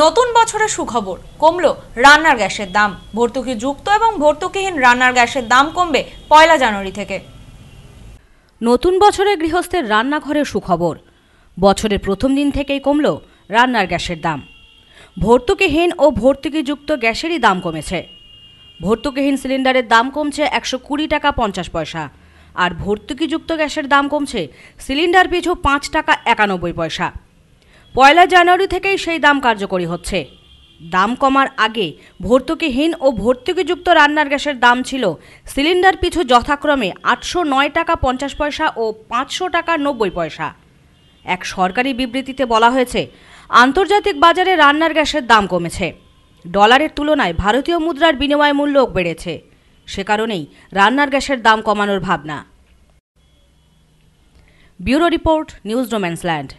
নতুন বছরের সুখবর কমলো রান্নার গ্যাসের দাম। ভর্তুকি যুক্ত এবং ভর্তুকিহীন রান্নার গ্যাসের দাম কমবে পয়লা জানুয়ারি থেকে। নতুন বছরে গৃহস্থের রান্নাঘরের সুখবর। বছরের প্রথম দিন থেকেই কমল রান্নার গ্যাসের দাম। ভর্তুকিহীন ও ভর্তুকিযুক্ত গ্যাসেরই দাম কমেছে। ভর্তুকিহীন সিলিন্ডারের দাম কমছে একশো কুড়ি টাকা পঞ্চাশ পয়সা আর ভর্তুকিযুক্ত গ্যাসের দাম কমছে সিলিন্ডার পিছু পাঁচ টাকা একানব্বই পয়সা। পয়লা জানুয়ারি থেকেই সেই দাম কার্যকরী হচ্ছে। দাম কমার আগে ভর্তুকিহীন ও ভর্তুকিযুক্ত রান্নার গ্যাসের দাম ছিল সিলিন্ডার পিছু যথাক্রমে আটশো নয় টাকা পঞ্চাশ পয়সা ও পাঁচশো টাকা নব্বই পয়সা। এক সরকারি বিবৃতিতে বলা হয়েছে, আন্তর্জাতিক বাজারে রান্নার গ্যাসের দাম কমেছে। ডলারের তুলনায় ভারতীয় মুদ্রার বিনিময় মূল্য বেড়েছে। সে কারণেই রান্নার গ্যাসের দাম কমানোর ভাবনা। Bureau report, news ডোম্যান্সল্যান্ড